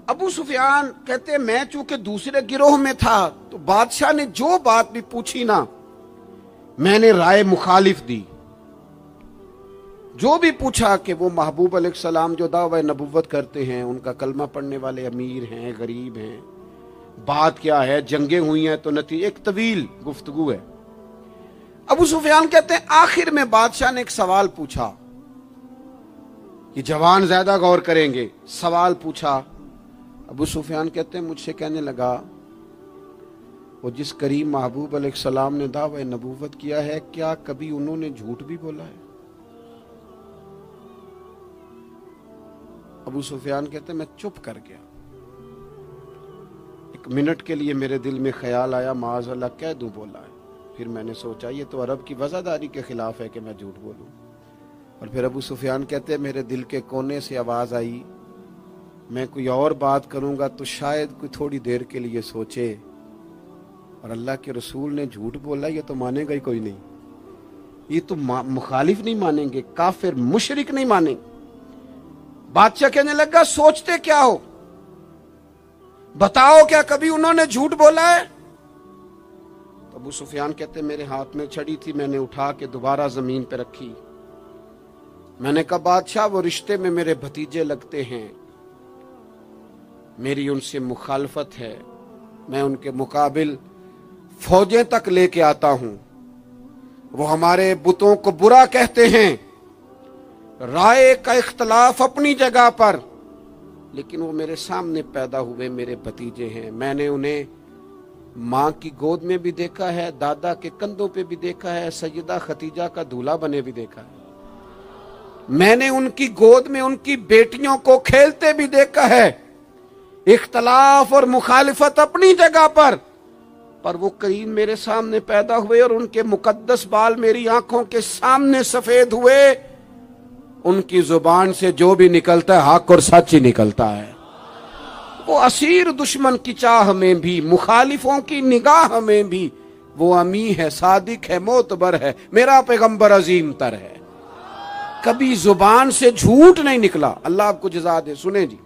अबू सुफियान कहते, मैं चूँकि दूसरे गिरोह में था तो बादशाह ने जो बात भी पूछी ना, मैंने राय मुखालिफ दी। जो भी पूछा कि वो महबूब सलाम जो दावा नबुवत करते हैं, उनका कलमा पढ़ने वाले अमीर हैं, गरीब हैं, बात क्या है, जंगे हुई हैं तो नतीजे एक तवील गुफ्तगु है। अबू सुफियान कहते हैं, आखिर में बादशाह ने एक सवाल पूछा। कि जवान ज़्यादा गौर करेंगे, सवाल पूछा अबू सुफियान कहते हैं, मुझसे कहने लगा, वो जिस करीम महबूब सलाम ने दावा नबूवत किया है, क्या कभी उन्होंने झूठ भी बोला है? अबू सुफियान कहते मैं चुप कर गया। एक मिनट के लिए मेरे दिल में ख्याल आया माज अल्लाह कह दूँ बोला है। फिर मैंने सोचा, ये तो अरब की वजादारी के खिलाफ है कि मैं झूठ बोलूँ। और फिर अबू सुफियान कहते मेरे दिल के कोने से आवाज़ आई मैं कोई और बात करूँगा तो शायद कोई थोड़ी देर के लिए सोचे। और अल्लाह के रसूल ने झूठ बोला, ये तो मानेगा ही कोई नहीं। ये तो मुखालिफ नहीं मानेंगे, काफिर, मुशरिक नहीं मानेंगे। बादशाह कहने लगा, सोचते क्या हो? बताओ क्या कभी उन्होंने झूठ बोला है? तो अबू सुफियान कहते, मेरे हाथ में छड़ी थी, मैंने उठा के दोबारा ज़मीन पर रखी। मैंने कहा, बादशाह, वो रिश्ते में मेरे भतीजे लगते हैं। मेरी उनसे मुखालफत है। मैं उनके मुकाबिल फौजें तक लेके आता हूँ। वो हमारे बुतों को बुरा कहते हैं। राय का इख्तलाफ अपनी जगह पर। लेकिन वो मेरे सामने पैदा हुए मेरे भतीजे हैं। मैंने उन्हें माँ की गोद में भी देखा है, दादा के कंधों पे भी देखा है सैदा खतीजा का दूल्हा बने भी देखा है। मैंने उनकी गोद में उनकी बेटियों को खेलते भी देखा है। इख्तलाफ और मुखालिफत अपनी जगह पर। पर वो करीम मेरे सामने पैदा हुए और उनके मुकद्दस बाल मेरी आँखों के सामने सफ़ेद हुए। उनकी ज़ुबान से जो भी निकलता है, हक और सच ही निकलता है। वो असीर दुश्मन की चाह में भी, मुखालिफों की निगाह में भी, वो अमी है, सादिक है, मोतबर है, मेरा पैगंबर अजीम तर है। कभी ज़ुबान से झूठ नहीं निकला। अल्लाह आपको जजा दे, सुने जी।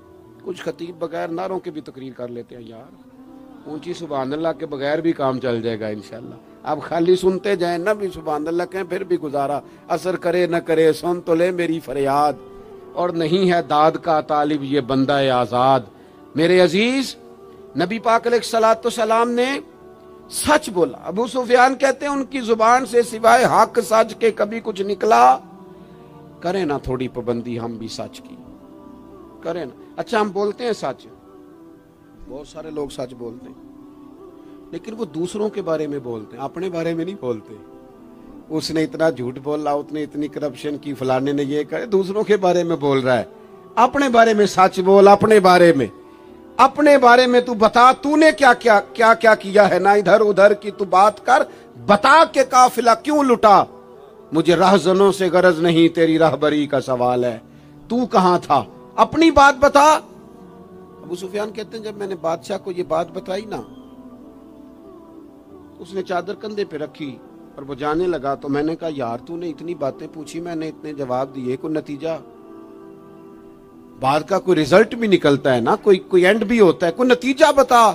कुछ खतीब बगैर नारों के भी तकरीर कर लेते हैं यार। ऊँची सुबह अल्लाह के बगैर भी काम चल जाएगा इनशाला आप खाली सुनते जाए, ना भी सुबह अल्लाह कहें, फिर भी गुजारा। असर करे न करे, सुन तो ले मेरी फरियाद। और नहीं है दाद का तालिब, ये बंदा आज़ाद। मेरे अज़ीज़, नबी पाक सलात सलाम ने सच बोला। अबू सुफियान कहते हैं, उनकी ज़ुबान से सिवाय हक, सच के कभी कुछ निकला। करें ना थोड़ी पाबंदी, हम भी सच की। करें ना। अच्छा हम बोलते हैं सच। बहुत सारे लोग सच बोलते हैं। लेकिन वो दूसरों के बारे में बोलते हैं अपने बारे में नहीं बोलते। उसने इतना झूठ बोला उसने इतनी करप्शन की फलाने ने ये करे दूसरों के बारे में बोल रहा है। अपने बारे में सच बोल अपने बारे में। अपने बारे में तू बता तूने क्या क्या क्या क्या किया है? ना इधर उधर की तू बात कर बता के काफिला क्यों लुटा? मुझे राहजनों से गरज नहीं तेरी राहबरी का सवाल है। तू कहाँ था? अपनी बात बता। अबू सुफियान कहते हैं, जब मैंने बादशाह को ये बात बताई ना, उसने चादर कंधे पे रखी और वो जाने लगा तो मैंने कहा, यार, तूने इतनी बातें पूछी, मैंने इतने जवाब दिए, कोई नतीजा? बाद का कोई रिज़ल्ट भी निकलता है ना, कोई कोई एंड भी होता है, कोई नतीजा बता।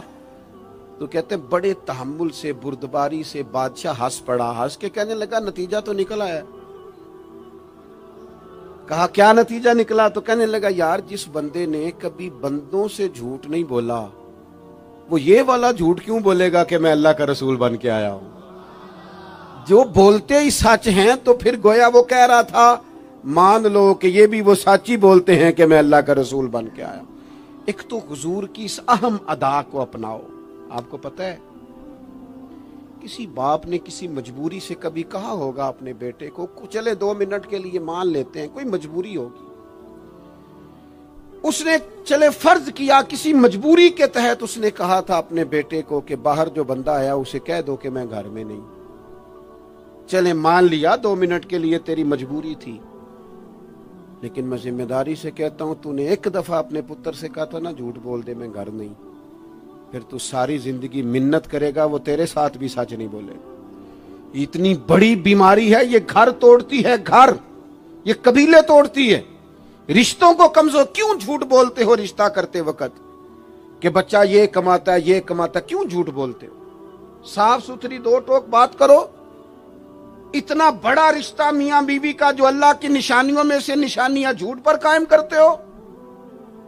तो कहते बड़े तहमुल से, बुरदबारी से बादशाह हंस पड़ा, हंस के कहने लगा, नतीजा तो निकल आया कहा, क्या नतीजा निकला? तो कहने लगा, यार, जिस बंदे ने कभी बंदों से झूठ नहीं बोला, वो ये वाला झूठ क्यों बोलेगा कि मैं अल्लाह का रसूल बन के आया हूँ? जो बोलते ही सच हैं तो फिर गोया वो कह रहा था, मान लो कि ये भी वो सच ही बोलते हैं कि मैं अल्लाह का रसूल बन के आया एक तो हजूर की इस अहम अदा को अपनाओ। आपको पता है किसी बाप ने किसी मजबूरी से कभी कहा होगा अपने बेटे को चले दो मिनट के लिए मान लेते हैं, कोई मजबूरी होगी? उसने, चले फ़र्ज़ किया, किसी मजबूरी के तहत उसने कहा था अपने बेटे को कि बाहर जो बंदा आया उसे कह दो कि मैं घर में नहीं। चले मान लिया, दो मिनट के लिए तेरी मजबूरी थी। लेकिन मैं ज़िम्मेदारी से कहता हूँ, तूने एक दफ़ा अपने पुत्र से कहा था, ना, झूठ बोल दे, मैं घर नहीं। फिर तू सारी ज़िंदगी मिन्नत करेगा, वो तेरे साथ भी सच नहीं बोले। इतनी बड़ी बीमारी है, ये घर तोड़ती है, घर। ये कबीले तोड़ती है। रिश्तों को कमज़ोर क्यों झूठ बोलते हो रिश्ता करते वक्त? कि बच्चा ये कमाता है, ये कमाता है, क्यों झूठ बोलते हो? साफ़ सुथरी दो टोक बात करो। इतना बड़ा रिश्ता मियाँ बीवी का, जो अल्लाह की निशानियों में से निशानियाँ झूठ पर कायम करते हो।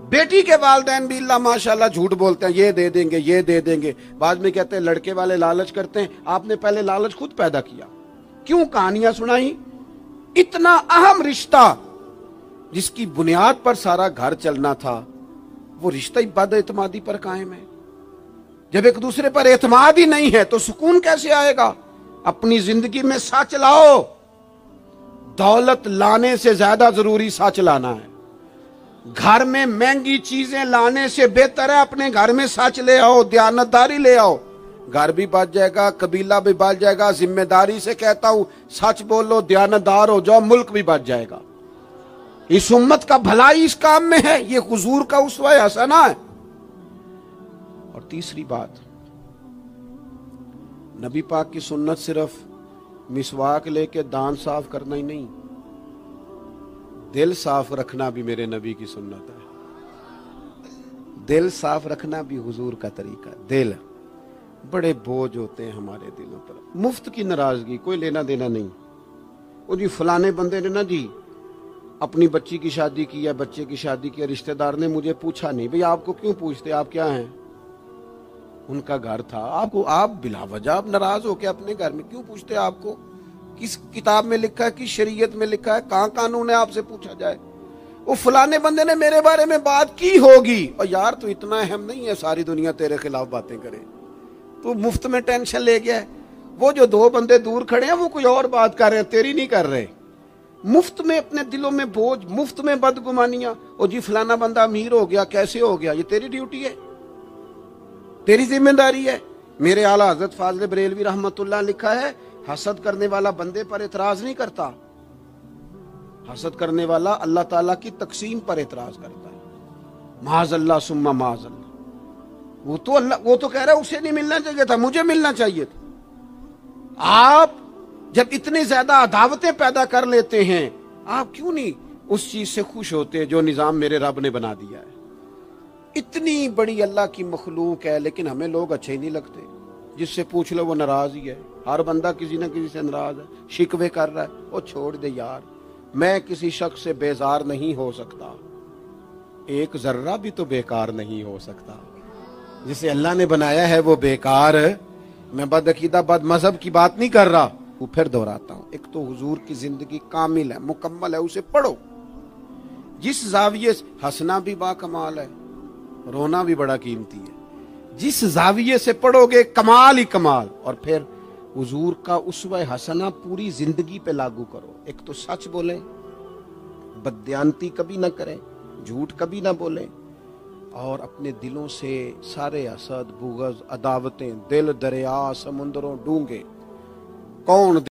बेटी के वालदेन भी अल्लाह माशाल्लाह झूठ बोलते हैं, ये दे देंगे, ये दे देंगे। बाद में कहते हैं, लड़के वाले लालच करते हैं, आपने पहले लालच खुद पैदा किया। क्यों कहानियाँ सुनाई? इतना अहम रिश्ता जिसकी बुनियाद पर सारा घर चलना था, वो रिश्ता ही बद एतमादी पर कायम है। जब एक दूसरे पर एतमाद ही नहीं है तो सुकून कैसे आएगा? अपनी ज़िंदगी में सच लाओ दौलत लाने से ज़्यादा ज़रूरी सच लाना है। घर में महँगी चीज़ें लाने से बेहतर है, अपने घर में सच ले आओ, दयानतदारी ले आओ। घर भी बच जाएगा, कबीला भी बच जाएगा, ज़िम्मेदारी से कहता हूँ, सच बोलो, दयानतदार हो जाओ, मुल्क भी बच जाएगा। इस उम्मत का भलाई इस काम में है, ये हुजूर का उसवा हसना है। और तीसरी बात, नबी पाक की सुन्नत सिर्फ़ मिसवाक लेके दान साफ़ करना ही नहीं दिल साफ़ रखना भी मेरे नबी की सुन्नत है। दिल साफ़ रखना भी हुजूर का तरीका दिल। बड़े बोझ होते हैं हमारे दिलों पर। मुफ़्त की नाराज़गी, कोई लेना देना नहीं। वो जी फलाने बंदे ने ना जी, अपनी बच्ची की शादी की या बच्चे की शादी की रिश्तेदार ने मुझे पूछा नहीं, भाई आपको क्यों पूछते? आप क्या हैं? उनका घर था। आपको आप बिला वजह आप नाराज़ हो के अपने घर में क्यों पूछते आपको? किस किताब में लिखा है, किस शरीयत में लिखा है, कहाँ कानून है, आपसे पूछा जाए। वो फलाने बंदे ने मेरे बारे में बात की होगी। और यार तो इतना अहम नहीं है, सारी दुनिया तेरे खिलाफ बातें करे। तो मुफ़्त में टेंशन ले गया वो जो दो बंदे दूर खड़े हैं, वो कोई और बात कर रहे हैं, तेरी नहीं कर रहे। मुफ़्त में अपने दिलों में बोझ, मुफ़्त में बदगुमानियाँ। और जी, फलाना बंदा अमीर हो गया, कैसे हो गया? ये तेरी ड्यूटी है। तेरी ज़िम्मेदारी है। मेरे आला हज़रत फाजल बरेलवी रहमतुल्लाह लिखा है हसद करने वाला बंदे पर एतराज़ नहीं करता। हसद करने वाला अल्लाह ताला की तकसीम पर एतराज़ करता है। माज अल्लाह सुम्मा माज अल्लाह वो तो अल्लाह वो तो कह रहा है, उसे नहीं मिलना चाहिए था, मुझे मिलना चाहिए था। आप जब इतनी ज़्यादा अदावतें पैदा कर लेते हैं, आप क्यों नहीं उस चीज़ से खुश होते जो निज़ाम मेरे रब ने बना दिया है? इतनी बड़ी अल्लाह की मखलूक है, लेकिन हमें लोग अच्छे ही नहीं लगते। जिससे पूछ लो वो नाराज़ ही है। हर बंदा किसी न किसी से नाराज़ है। शिकवे कर रहा है। वो छोड़ दे यार। मैं किसी शख्स से बेजार नहीं हो सकता। एक जर्रा भी तो बेकार नहीं हो सकता। जिसे अल्लाह ने बनाया है वो बेकार। मैं बदअकीदा बद मज़हब की बात नहीं कर रहा। वो फिर दोहराता हूँ। एक तो हुजूर की ज़िंदगी कामिल है, मुकम्मल है, उसे पढ़ो। जिस जाविये हंसना भी बाकमाल है, रोना भी बड़ा कीमती है। जिस जाविये से पढ़ोगे, कमाल ही कमाल। और फिर, हुजूर का उस हसना पूरी ज़िंदगी पे लागू करो। एक तो सच बोले बद्यांती कभी ना करें, झूठ कभी ना बोले, और अपने दिलों से सारे असद, बुगज, अदावतें, दिल, दरिया, समुद्रों डूँगे। कौन